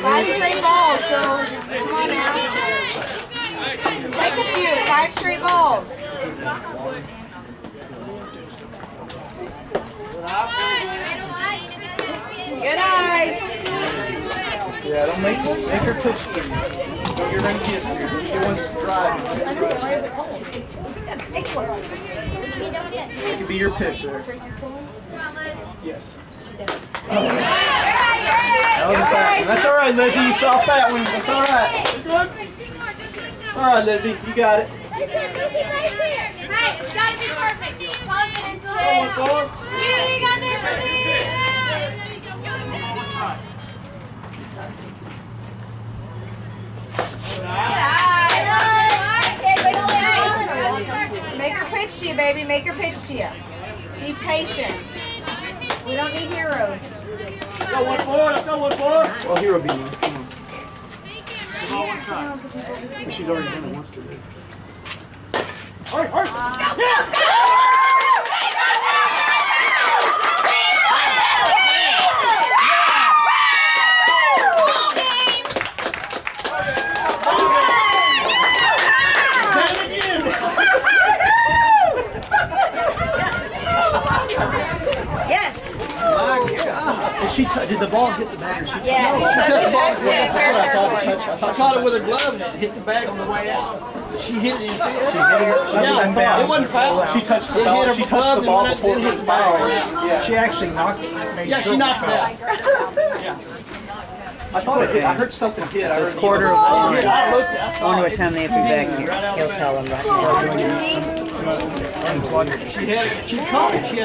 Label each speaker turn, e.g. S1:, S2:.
S1: Five straight balls, so come on now. Take a few. Five straight balls. Good eye.
S2: Yeah, don't make make her pitch to you. You're ready to kiss her. She wants to drive. It could be your pitch there. Yes. That one. That's all right, Lizzie. You saw a fat one. That's all right. All right, Lizzie. You got it.
S1: Make her pitch to you, baby. Make her pitch to you. Be patient. We don't need heroes.
S2: Got one for it. Got one for it. Well, hero beat me. Come on. She's already done it once today. All right, all right.
S1: Yes.
S2: Did she t- did the ball hit the bag or she?
S1: Yes. She touched it in fair territory.
S3: I caught it with a glove and it hit the bag on the way out. She hit it in fist.
S2: Yeah,
S3: It wasn't foul.
S2: She touched the
S3: It
S2: ball. She touched the ball before it
S3: it
S2: hit
S3: hit
S2: the
S3: the bag.
S2: Yeah.
S4: She actually knocked it. Made
S3: Yeah,
S4: sure
S3: she knocked it out.
S2: I thought it hit. I heard something hit. I heard
S5: quarter of
S3: I
S5: one.
S3: I looked at it.
S5: I wonder what time they have to be back here. He'll tell them right now.
S3: She had it. She caught it. She had